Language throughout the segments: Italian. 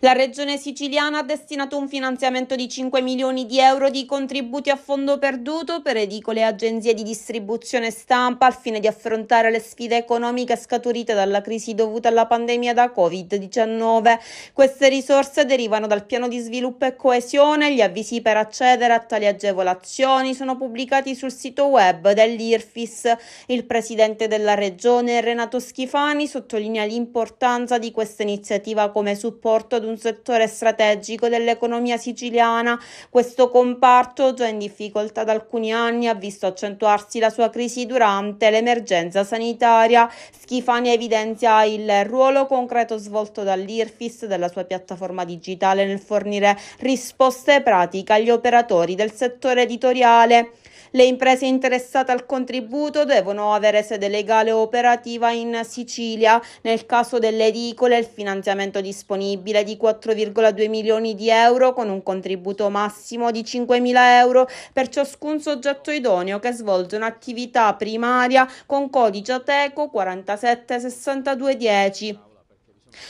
La regione siciliana ha destinato un finanziamento di 5 milioni di euro di contributi a fondo perduto per edicole e agenzie di distribuzione stampa al fine di affrontare le sfide economiche scaturite dalla crisi dovuta alla pandemia da Covid-19. Queste risorse derivano dal piano di sviluppo e coesione. Gli avvisi per accedere a tali agevolazioni sono pubblicati sul sito web dell'IRFIS. Il presidente della regione Renato Schifani sottolinea l'importanza di questa iniziativa come supporto ad un settore strategico dell'economia siciliana. Questo comparto, già in difficoltà da alcuni anni, ha visto accentuarsi la sua crisi durante l'emergenza sanitaria. Schifani evidenzia il ruolo concreto svolto dall'IRFIS della sua piattaforma digitale nel fornire risposte pratiche agli operatori del settore editoriale. Le imprese interessate al contributo devono avere sede legale o operativa in Sicilia. Nel caso delle edicole il finanziamento disponibile è di 4,2 milioni di euro con un contributo massimo di 5 mila euro per ciascun soggetto idoneo che svolge un'attività primaria con codice ATECO 476210.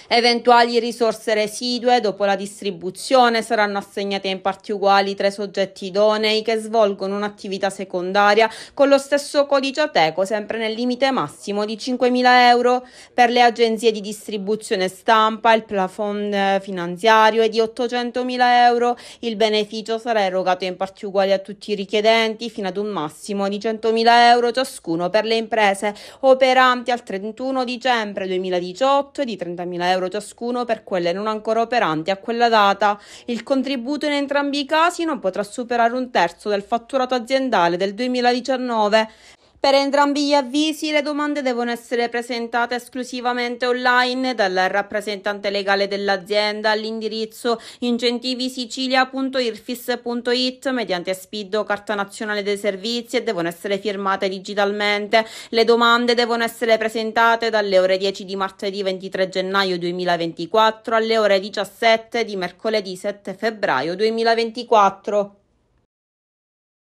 Eventuali risorse residue dopo la distribuzione saranno assegnate in parti uguali tra i soggetti idonei che svolgono un'attività secondaria con lo stesso codice ATECO, sempre nel limite massimo di 5.000 euro. Per le agenzie di distribuzione stampa il plafond eh, finanziario è di 800.000 euro. Il beneficio sarà erogato in parti uguali a tutti i richiedenti fino ad un massimo di 100.000 euro ciascuno per le imprese operanti al 31 dicembre 2018 e di 30.000 30.000 euro ciascuno per quelle non ancora operanti a quella data. Il contributo in entrambi i casi non potrà superare un terzo del fatturato aziendale del 2019. Per entrambi gli avvisi le domande devono essere presentate esclusivamente online dal rappresentante legale dell'azienda all'indirizzo incentivisicilia.irfis.it mediante SPID o carta nazionale dei servizi e devono essere firmate digitalmente. Le domande devono essere presentate dalle ore 10 di martedì 23 gennaio 2024 alle ore 17 di mercoledì 7 febbraio 2024.